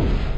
you